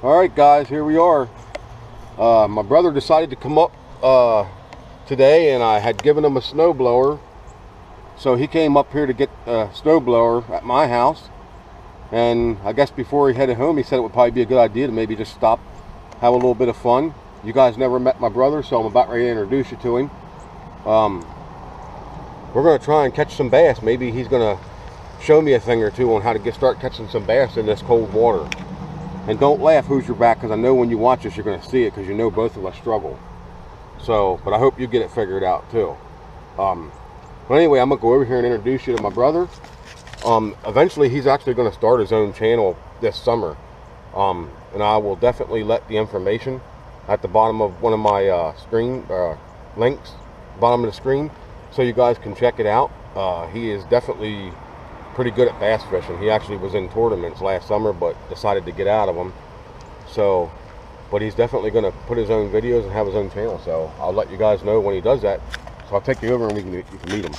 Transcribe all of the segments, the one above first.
Alright guys, here we are. Uh, my brother decided to come up uh, today and I had given him a snowblower. So he came up here to get a snowblower at my house. And I guess before he headed home, he said it would probably be a good idea to maybe just stop, have a little bit of fun. You guys never met my brother, so I'm about ready to introduce you to him. Um, we're going to try and catch some bass. Maybe he's going to show me a thing or two on how to get start catching some bass in this cold water. And don't laugh who's your back because I know when you watch this you're going to see it because you know both of us struggle. So, but I hope you get it figured out too. Um, but anyway, I'm going to go over here and introduce you to my brother. Um, eventually, he's actually going to start his own channel this summer. Um, and I will definitely let the information at the bottom of one of my uh, screen uh, links, bottom of the screen, so you guys can check it out. Uh, he is definitely pretty good at bass fishing. He actually was in tournaments last summer, but decided to get out of them. So, but he's definitely going to put his own videos and have his own channel. So I'll let you guys know when he does that. So I'll take you over and we can, you can meet him.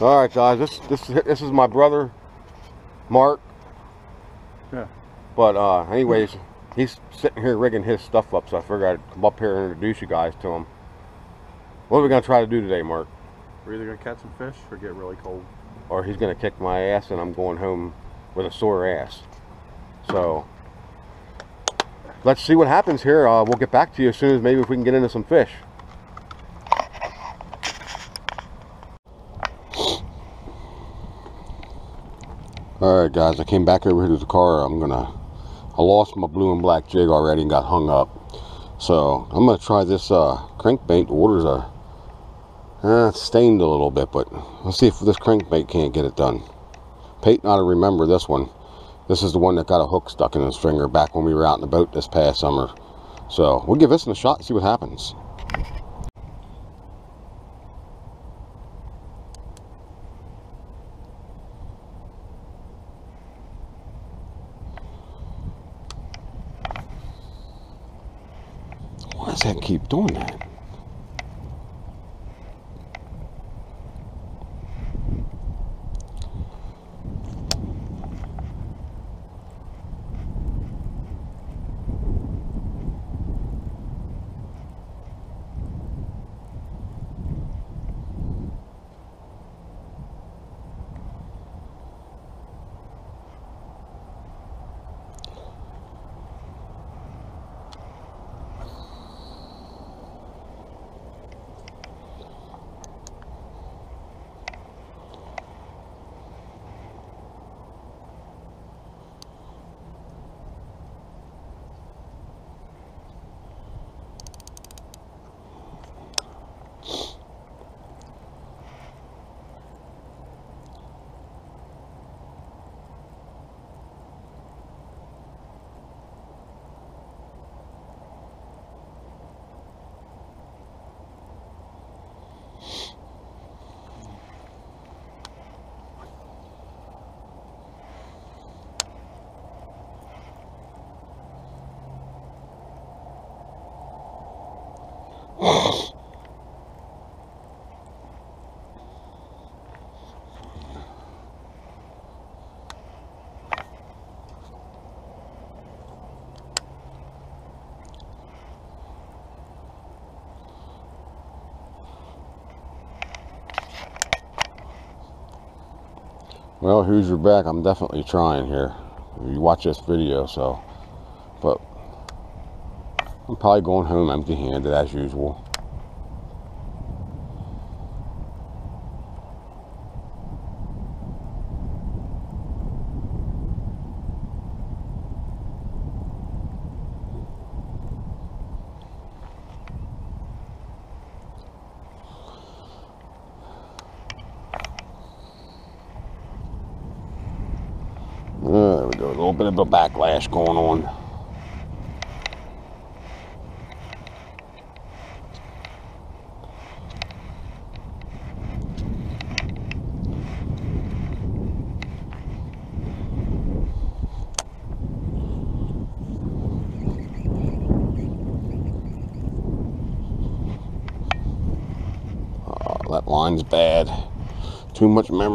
All right, guys. This this this is my brother, Mark. Yeah. But uh, anyways, he's sitting here rigging his stuff up, so I figured I'd come up here and introduce you guys to him. What are we gonna try to do today, Mark? We're either gonna catch some fish or get really cold. Or he's gonna kick my ass, and I'm going home with a sore ass. So let's see what happens here. Uh, we'll get back to you as soon as maybe if we can get into some fish. Alright guys, I came back over here to the car. I'm gonna I lost my blue and black jig already and got hung up. So I'm gonna try this uh, crankbait. The water's uh, uh, stained a little bit, but let's see if this crankbait can't get it done. Peyton ought to remember this one. This is the one that got a hook stuck in his finger back when we were out in the boat this past summer. So we'll give this one a shot and see what happens. Does that keep doing that? Well, who's your back? I'm definitely trying here. You watch this video, so. But I'm probably going home empty-handed as usual. little bit of a backlash going on. Uh, that line's bad. Too much memory.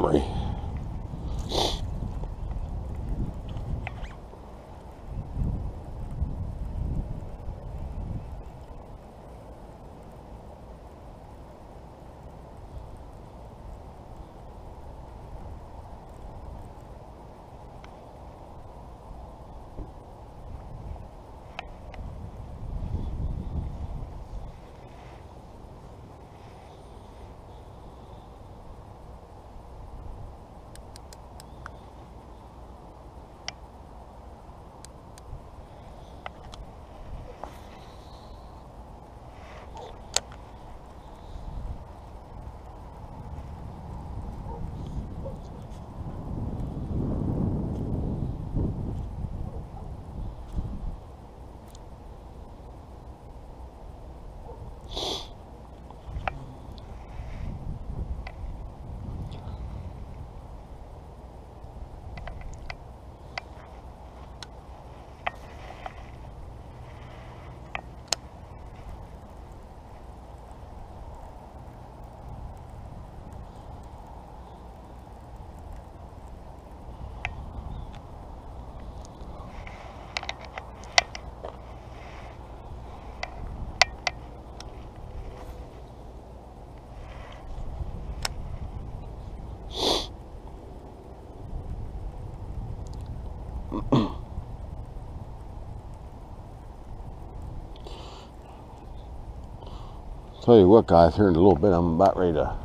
Tell you what, guys, here in a little bit, I'm about ready to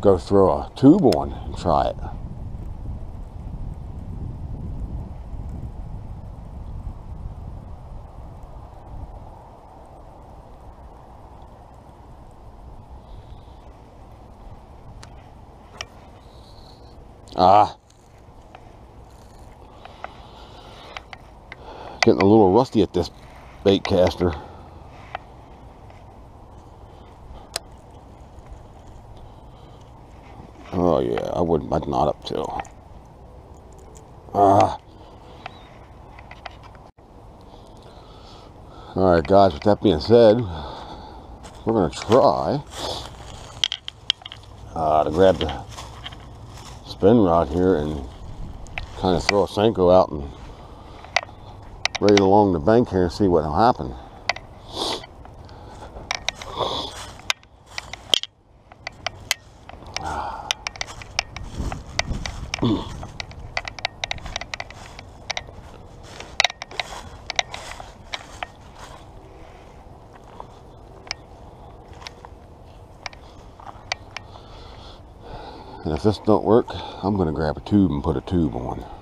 go throw a tube on and try it. Ah. Getting a little rusty at this bait caster. Oh yeah, I wouldn't, I'd knot up to. Ah. Alright guys, with that being said, we're gonna try uh, to grab the spin rod here and kind of throw a Senko out and right along the bank here and see what will happen. And if this don't work, I'm gonna grab a tube and put a tube on.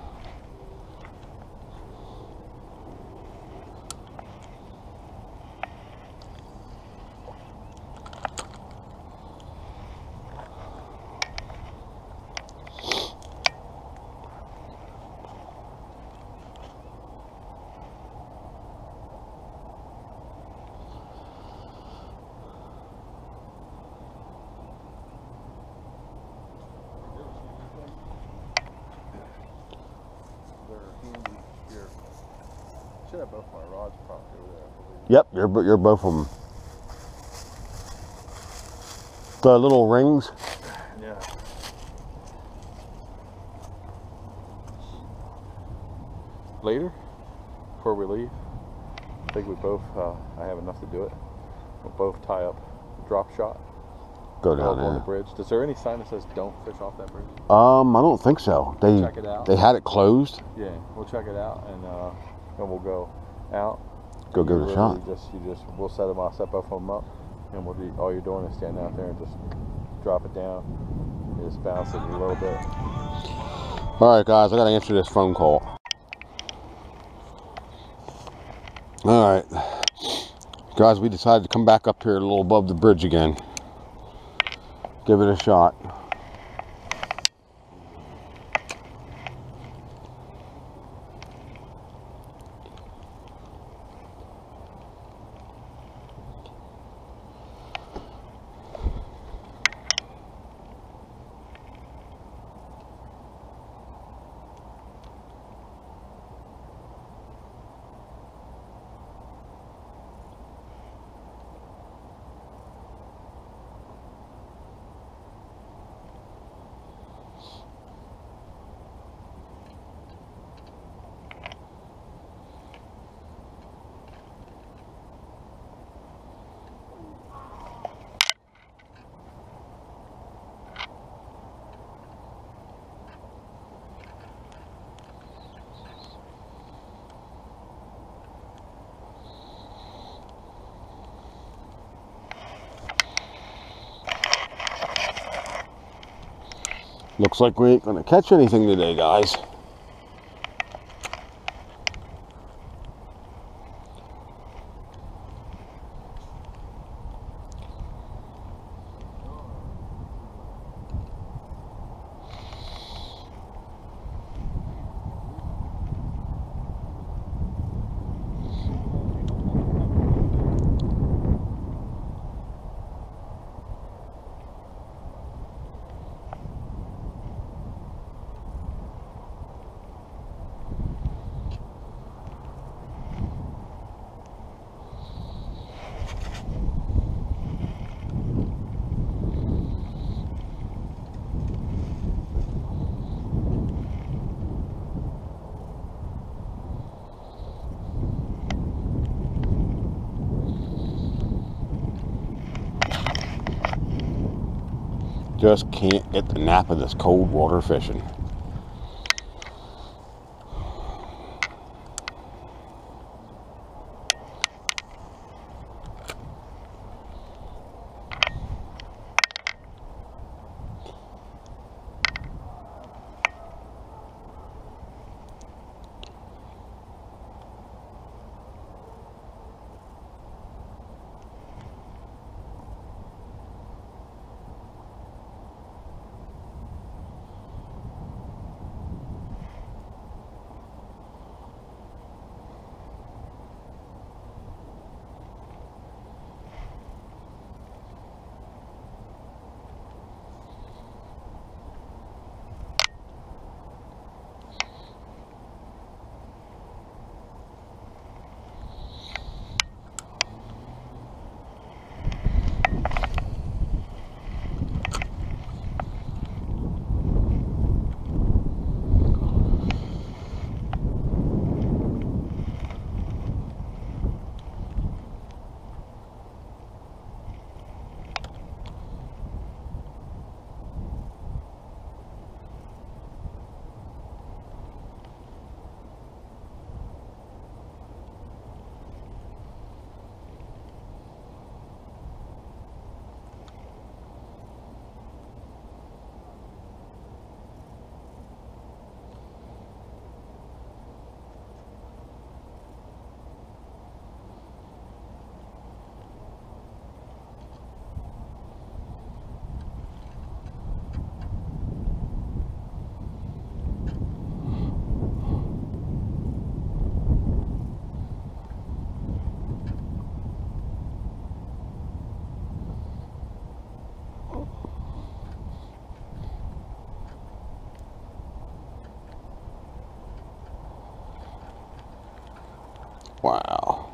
Have both my rods propped over there, Yep, you're you're both of them. The little rings. Yeah. Later, before we leave, I think we both, uh, I have enough to do it. We'll both tie up drop shot Go down on the bridge. Is there any sign that says don't fish off that bridge? Um, I don't think so. They Check it out. they had it closed. Yeah, we'll check it out and uh, then we'll go out. Go give it a shot. Just you just we'll set them. I'll set both of them up, and we'll do all you're doing is stand out there and just drop it down. You just bounce it a little bit. All right, guys, I gotta answer this phone call. All right, guys, we decided to come back up here a little above the bridge again. Give it a shot. Looks like we ain't gonna catch anything today, guys. Just can't get the nap of this cold water fishing. Wow.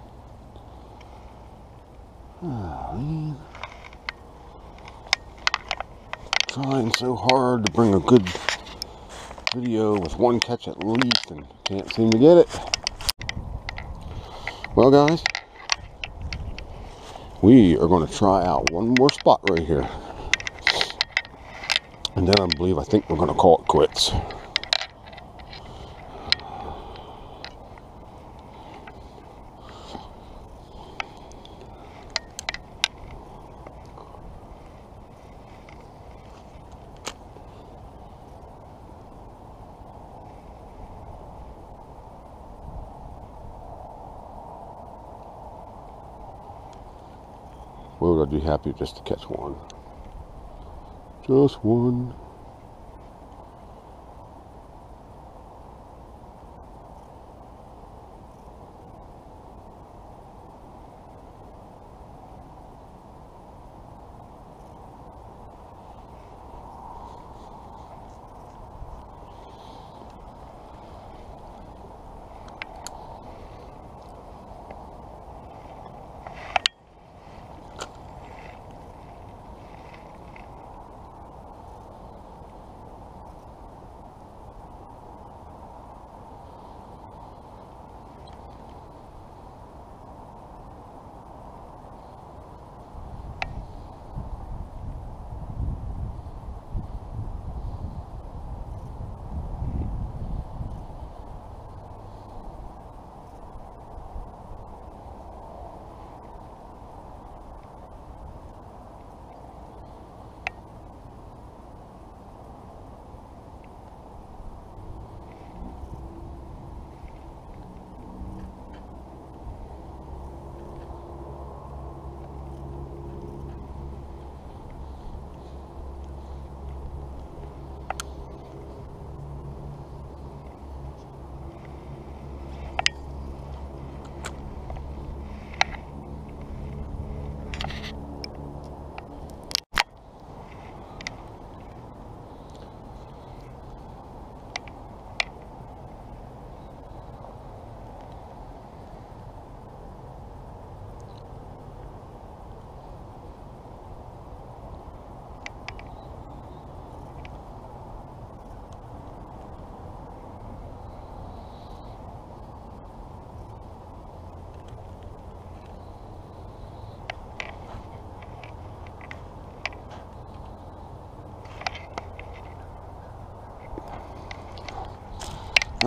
Ah, oh, man. Trying so hard to bring a good video with one catch at least and can't seem to get it. Well, guys, we are going to try out one more spot right here. And then I believe, I think we're going to call it quits. Would be happy just to catch one? Just one.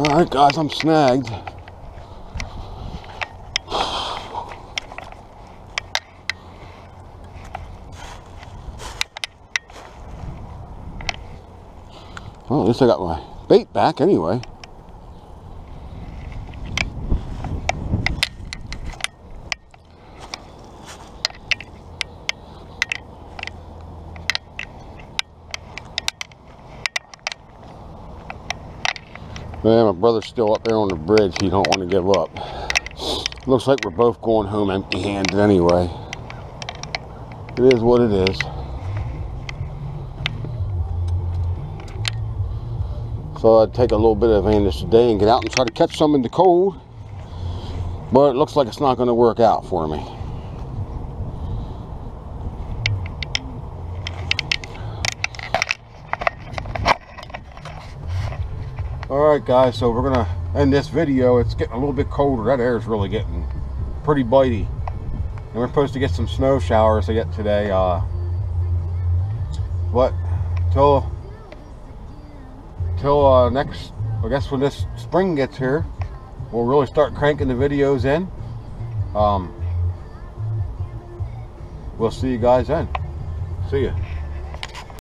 All right, guys, I'm snagged. Well, at least I got my bait back anyway. Man, my brother's still up there on the bridge. He don't want to give up. Looks like we're both going home empty-handed anyway. It is what it is. So I'd take a little bit of advantage today and get out and try to catch some in the cold. But it looks like it's not going to work out for me. Alright guys, so we're going to end this video. It's getting a little bit colder. That air is really getting pretty bitey. And we're supposed to get some snow showers get today. Uh, but till till uh, next, I guess when this spring gets here, we'll really start cranking the videos in. Um, we'll see you guys then. See ya.